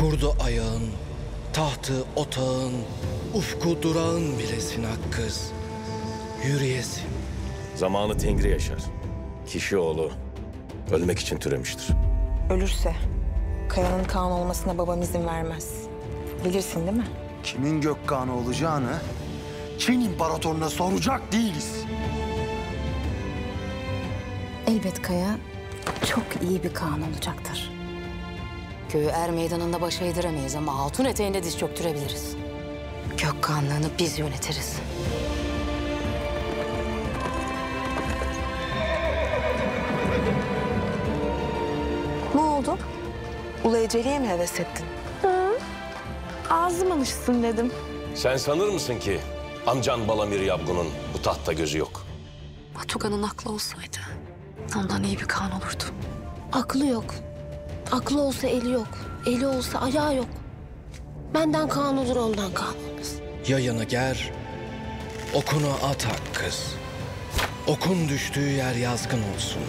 Kurdu ayağın, tahtı otağın, ufku durağın bilesin ak kız. Yürüyesin. Zamanı Tengri yaşar. Kişi oğlu ölmek için türemiştir. Ölürse Kaya'nın Kaan olmasına babam izin vermez. Bilirsin değil mi? Kimin Gökkan'ı olacağını Çin imparatoruna soracak değiliz. Elbet Kaya çok iyi bir Kaan olacaktır. Köyü er meydanında başa yediremeyiz ama hatun eteğinde diz çöktürebiliriz. Gökkanlığını biz yönetiriz. Ne oldu? Ulu Eceli'ye mi heves ettin? Ağzım alışsın dedim. Sen sanır mısın ki amcan Balamir Yabgun'un bu tahtta gözü yok? Batugan'ın aklı olsaydı ondan iyi bir Kaan olurdu. Aklı yok. Aklı olsa eli yok. Eli olsa ayağı yok. Benden Kaan olur ondan Kaan olmaz. Yayını ger, okunu at ak kız. Okun düştüğü yer yazgın olsun.